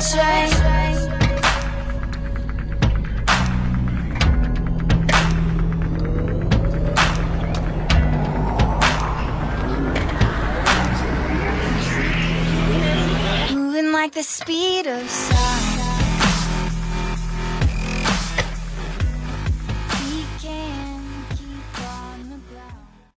Train. Moving like the speed of sound.